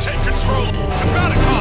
take control.